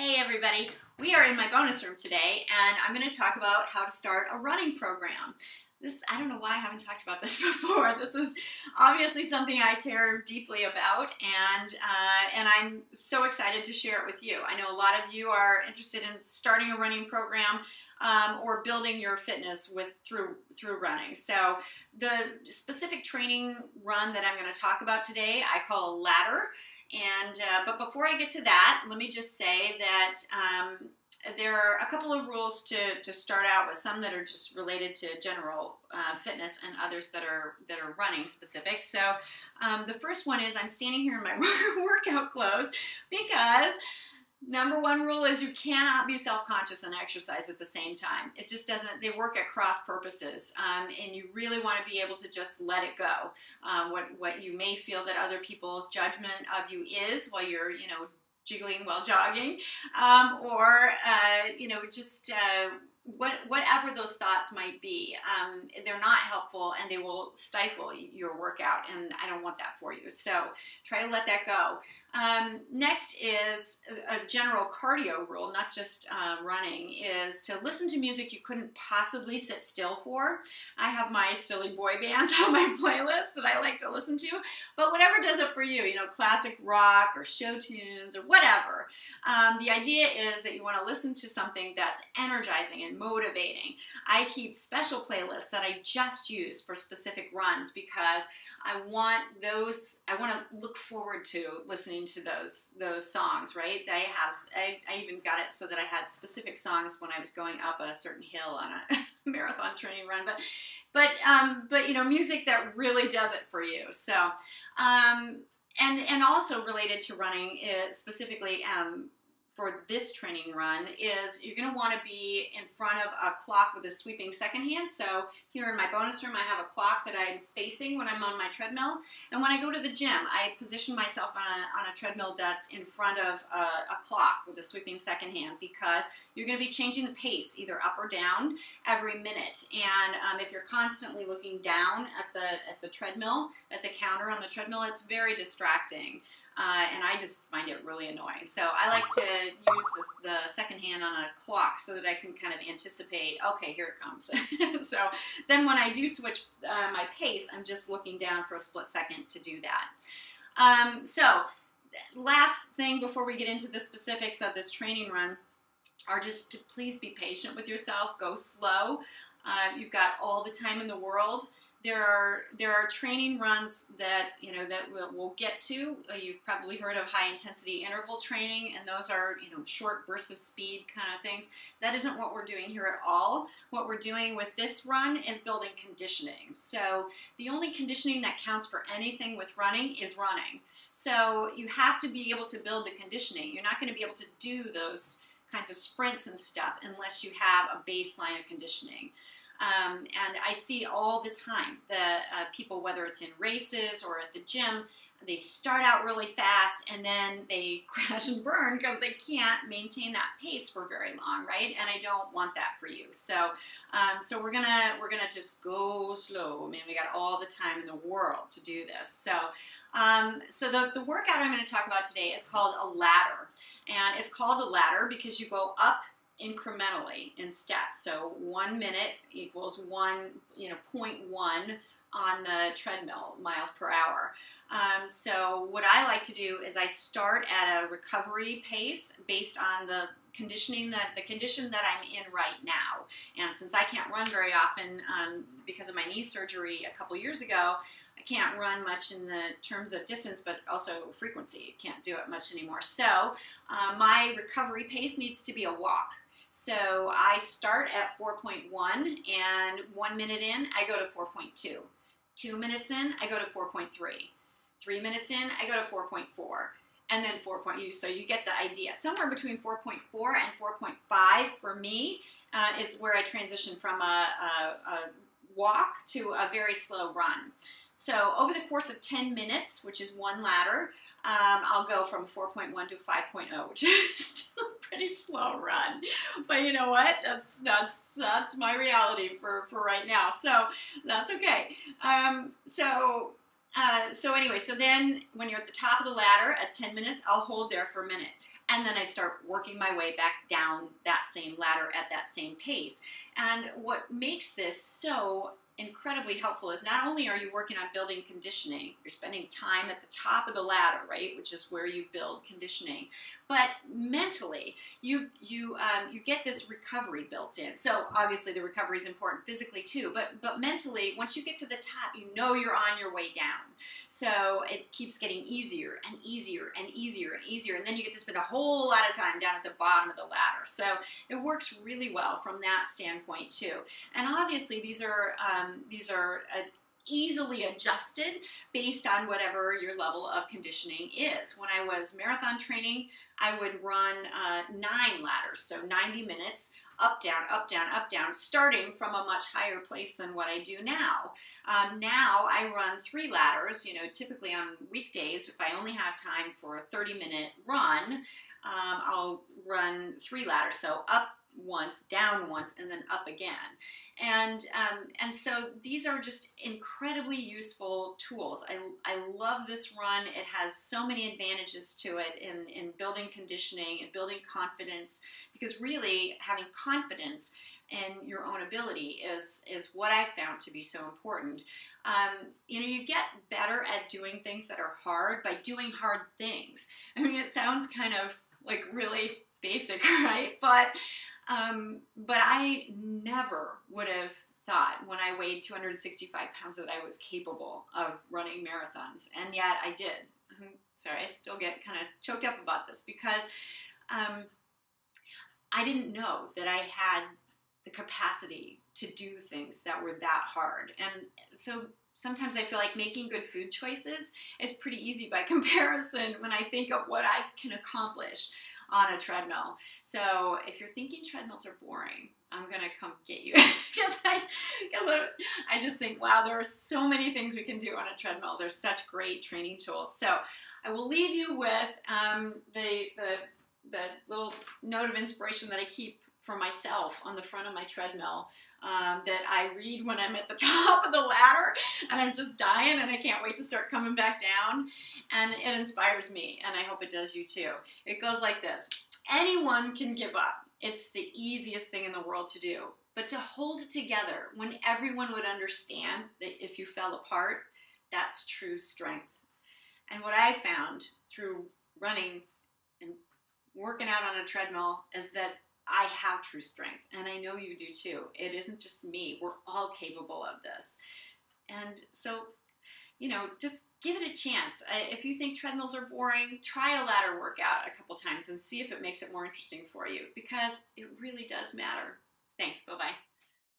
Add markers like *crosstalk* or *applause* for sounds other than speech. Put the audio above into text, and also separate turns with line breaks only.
Hey everybody, we are in my bonus room today and I'm going to talk about how to start a running program. This, I don't know why I haven't talked about this *laughs* before. This is obviously something I care deeply about and, uh, and I'm so excited to share it with you. I know a lot of you are interested in starting a running program um, or building your fitness with through through running. So the specific training run that I'm going to talk about today, I call a ladder. And uh, but before I get to that, let me just say that um, there are a couple of rules to, to start out with. Some that are just related to general uh, fitness, and others that are that are running specific. So um, the first one is I'm standing here in my *laughs* workout clothes because Number one rule is you cannot be self-conscious and exercise at the same time. It just doesn't, they work at cross purposes. Um, and you really want to be able to just let it go. Um, what, what you may feel that other people's judgment of you is while you're, you know, jiggling while jogging, um, or, uh, you know, just uh, what, whatever those thoughts might be, um, they're not helpful and they will stifle your workout, and I don't want that for you. So try to let that go. Um, next is a general cardio rule, not just uh, running, is to listen to music you couldn't possibly sit still for. I have my silly boy bands *laughs* on my playlist that I like to listen to, but whatever does it for you, you know, classic rock or show tunes or whatever. Um, the idea is that you want to listen to something that's energizing and motivating. I keep special playlists that I just use for specific runs because I want those. I want to look forward to listening to those those songs. Right? I have. I, I even got it so that I had specific songs when I was going up a certain hill on a *laughs* marathon training run. But but um, but you know, music that really does it for you. So. Um, and, and also related to running is specifically um, for this training run is you're going to want to be in front of a clock with a sweeping second hand. So here in my bonus room, I have a clock that I'm facing when I'm on my treadmill. And when I go to the gym, I position myself on a, on a treadmill that's in front of a, a clock with a sweeping second hand because you're going to be changing the pace either up or down every minute. And um, if you're constantly looking down at the, at the treadmill, at the counter on the treadmill, it's very distracting. Uh, and I just find it really annoying. So I like to use this, the second hand on a clock so that I can kind of anticipate, okay, here it comes. *laughs* so then when I do switch uh, my pace, I'm just looking down for a split second to do that. Um, so last thing before we get into the specifics of this training run are just to please be patient with yourself, go slow. Uh, you've got all the time in the world there are there are training runs that you know that we'll, we'll get to. Uh, you've probably heard of high intensity interval training, and those are you know short bursts of speed kind of things. That isn't what we're doing here at all. What we're doing with this run is building conditioning. So the only conditioning that counts for anything with running is running. So you have to be able to build the conditioning. You're not going to be able to do those kinds of sprints and stuff unless you have a baseline of conditioning. Um, and I see all the time the uh, people, whether it's in races or at the gym, they start out really fast and then they *laughs* crash and burn because they can't maintain that pace for very long, right? And I don't want that for you. So, um, so we're gonna we're gonna just go slow. I mean, we got all the time in the world to do this. So, um, so the the workout I'm going to talk about today is called a ladder, and it's called a ladder because you go up incrementally in steps. So one minute equals one, you know, 0.1 on the treadmill miles per hour. Um, so what I like to do is I start at a recovery pace based on the conditioning that the condition that I'm in right now. And since I can't run very often um, because of my knee surgery a couple years ago, I can't run much in the terms of distance, but also frequency. Can't do it much anymore. So uh, my recovery pace needs to be a walk. So I start at 4.1 and one minute in, I go to 4.2. Two minutes in, I go to 4.3. Three minutes in, I go to 4.4. And then 4.2. So you get the idea. Somewhere between 4.4 and 4.5 for me uh, is where I transition from a, a, a walk to a very slow run. So over the course of 10 minutes, which is one ladder, um, I'll go from 4.1 to 5.0, which *laughs* is still a pretty slow run. But you know what? That's that's that's my reality for, for right now. So that's okay. Um, so uh, so anyway, so then when you're at the top of the ladder at 10 minutes, I'll hold there for a minute. and then I start working my way back down that same ladder at that same pace. And what makes this so incredibly helpful is not only are you working on building conditioning, you're spending time at the top of the ladder, right, which is where you build conditioning, but mentally you you um, you get this recovery built in. So obviously the recovery is important physically too, but but mentally once you get to the top, you know you're on your way down. So it keeps getting easier and easier and easier and easier, and then you get to spend a whole lot of time down at the bottom of the ladder. So it works really well from that standpoint too. And obviously these are um, these are uh, easily adjusted based on whatever your level of conditioning is. When I was marathon training, I would run uh, nine ladders, so 90 minutes, up, down, up, down, up, down, starting from a much higher place than what I do now. Um, now I run three ladders, you know, typically on weekdays, if I only have time for a 30 minute run, um, I'll run three ladders, so up once, down once, and then up again. And, um, and so these are just incredibly useful tools. I, I love this run. It has so many advantages to it in, in building conditioning and building confidence because really having confidence in your own ability is, is what I found to be so important. Um, you know, you get better at doing things that are hard by doing hard things. I mean, it sounds kind of like really basic, *laughs* right? But um, but I never would have thought when I weighed 265 pounds that I was capable of running marathons, and yet I did. I'm sorry, I still get kind of choked up about this because um, I didn't know that I had the capacity to do things that were that hard, and so sometimes I feel like making good food choices is pretty easy by *laughs* comparison when I think of what I can accomplish on a treadmill. So if you're thinking treadmills are boring, I'm gonna come get you *laughs* because I because I, just think wow there are so many things we can do on a treadmill. There's such great training tools. So I will leave you with um, the the the little note of inspiration that I keep for myself on the front of my treadmill um, that I read when I'm at the *laughs* top of the ladder and I'm just dying and I can't wait to start coming back down. And it inspires me, and I hope it does you too. It goes like this Anyone can give up. It's the easiest thing in the world to do. But to hold it together when everyone would understand that if you fell apart, that's true strength. And what I found through running and working out on a treadmill is that I have true strength, and I know you do too. It isn't just me, we're all capable of this. And so, you know, just give it a chance. If you think treadmills are boring, try a ladder workout a couple times and see if it makes it more interesting for you because it really does matter. Thanks, bye bye.